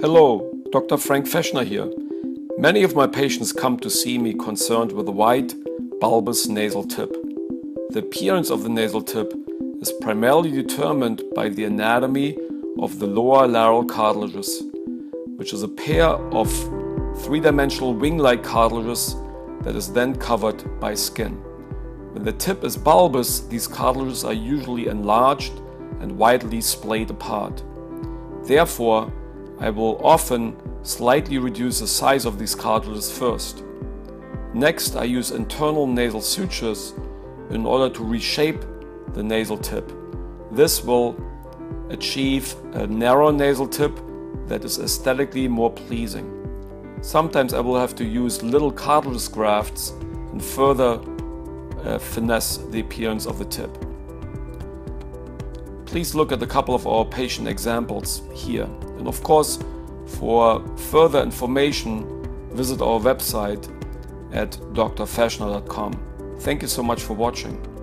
Hello, Dr. Frank Fechner here. Many of my patients come to see me concerned with a white, bulbous nasal tip. The appearance of the nasal tip is primarily determined by the anatomy of the lower lateral cartilages, which is a pair of three-dimensional wing-like cartilages that is then covered by skin. When the tip is bulbous, these cartilages are usually enlarged and widely splayed apart. Therefore, I will often slightly reduce the size of these cartilages first. Next, I use internal nasal sutures in order to reshape the nasal tip. This will achieve a narrow nasal tip that is aesthetically more pleasing. Sometimes I will have to use little cartilage grafts and further uh, finesse the appearance of the tip. Please look at a couple of our patient examples here. And of course, for further information, visit our website at drfechner.com. Thank you so much for watching.